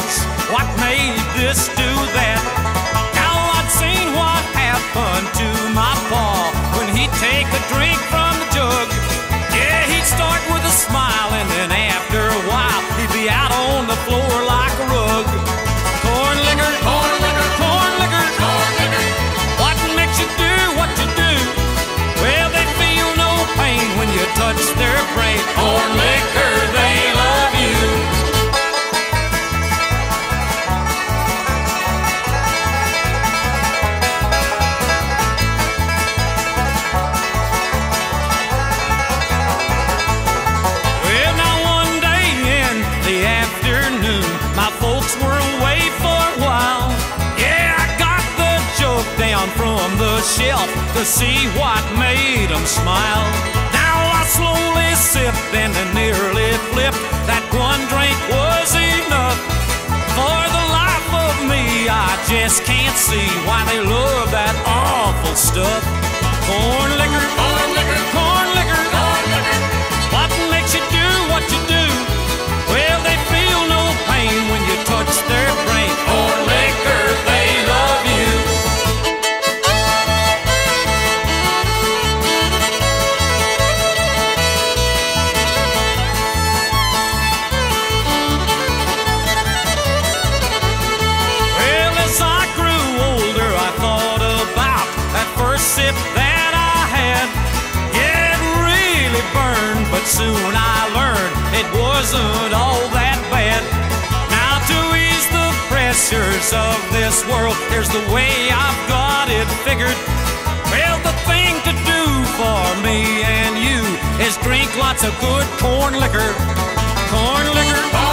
cigarettes. What made this do that? Now I'd seen what happened to my pa when he'd take a drink from the jug. Yeah, he'd start with a smile and then after a while he'd be out on the floor like a afternoon, my folks were away for a while. Yeah, I got the joke down from the shelf to see what made them smile. Now I slowly sipped and I nearly flipped. That one drink was enough. For the life of me, I just can't see why they love that awful stuff. Corn soon I learned it wasn't all that bad. Now, to ease the pressures of this world, here's the way I've got it figured. Well, the thing to do for me and you is drink lots of good corn liquor. Corn liquor.